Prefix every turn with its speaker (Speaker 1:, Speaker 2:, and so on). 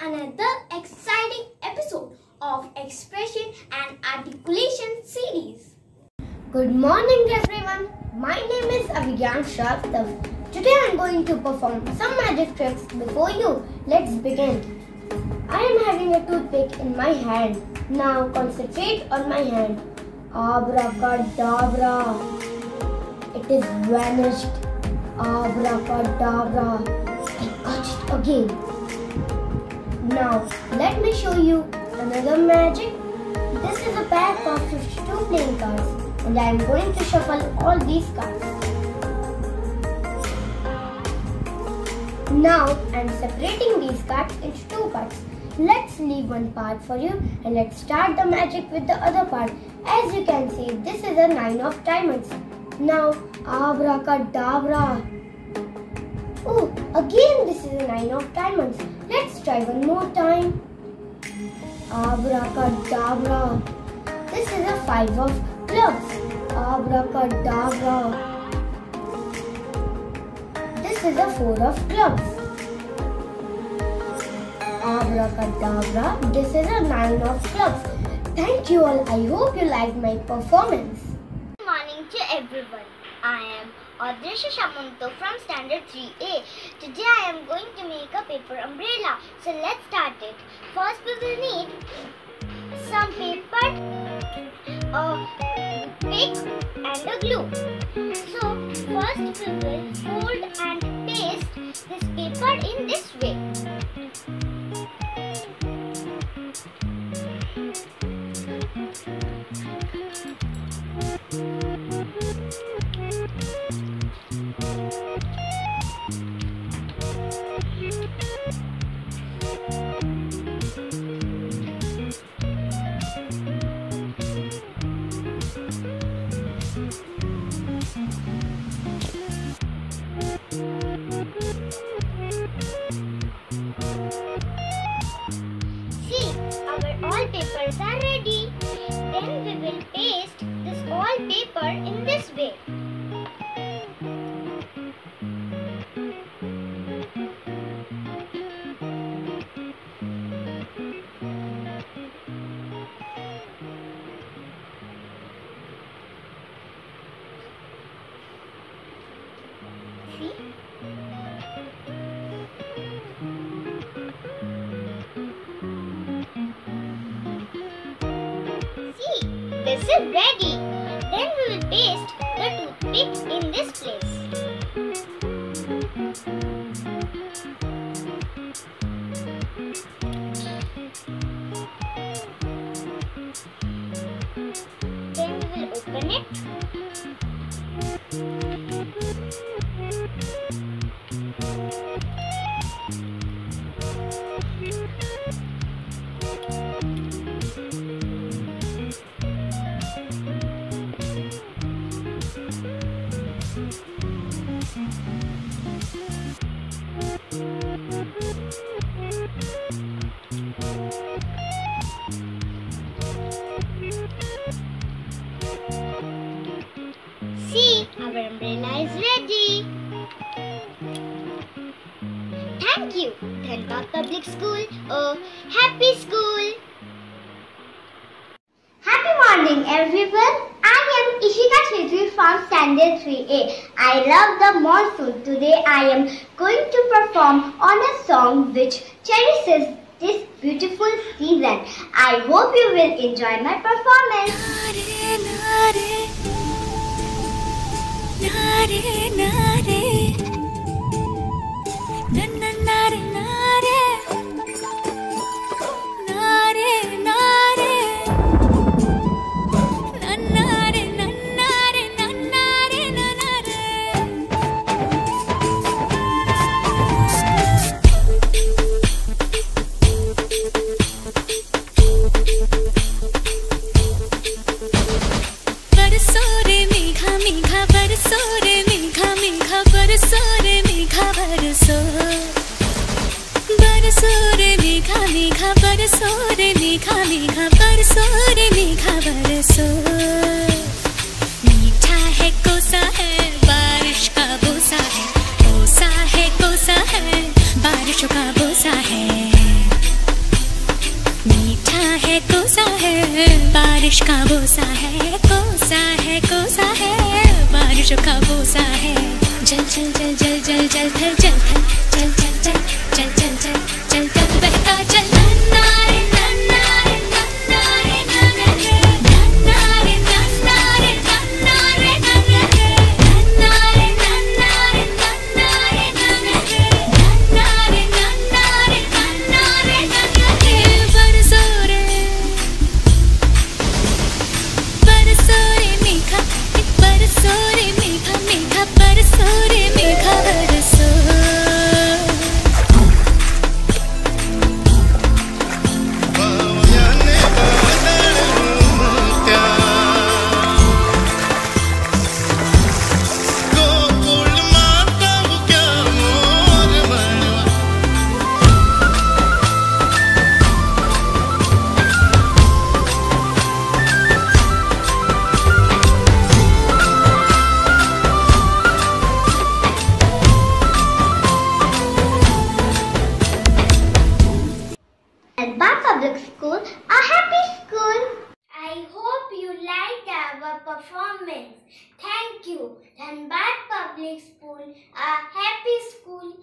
Speaker 1: another exciting episode of Expression and Articulation series.
Speaker 2: Good morning, everyone. My name is Avigyan Shravastav. Today I am going to perform some magic tricks before you. Let's begin. I am having a toothpick in my hand. Now concentrate on my hand. Abracadabra. It is vanished. Abracadabra. It again. Now let me show you another magic. This is a pack of 52 playing cards and I am going to shuffle all these cards. Now I am separating these cards into two parts. Let's leave one part for you and let's start the magic with the other part. As you can see, this is a nine of diamonds. Now, abracadabra. Oh, again this is a nine of diamonds. Let's try one more time. Abracadabra. This is a five of clubs. Abracadabra. This is a four of clubs. Abracadabra. This is a nine of clubs. Thank you all. I hope you liked my performance.
Speaker 1: Good morning to everyone. I am Audrisha Shamunto from Standard 3A. Today I am going to make a paper umbrella. So let's start it. First we will need some paper, a pick and a glue. So first we will fold and paste this paper in this way. This is ready. Then we will paste the toothpick in this place. Then See, our umbrella is ready. Thank you, Dhanbad Public School. Oh, happy school. Happy morning, everyone. I am Ishika Chhetri from Standard 3A. I love the monsoon. Today I am going to perform on a song which cherishes this beautiful season. I hope you will enjoy my performance.
Speaker 3: Nare, nare, nare, nare, nare, nare. बरसो रे मेघा मेघा बरसो रे मेघा बरसो मीठा है, कोसा है, बारिश का बोसा है। कोसा है कोसा है, बारिश का बोसा है। मीठा है, कोसा है, बारिश का बोसा है।
Speaker 1: Performance. Thank you. Dhanbad Public School, a happy school.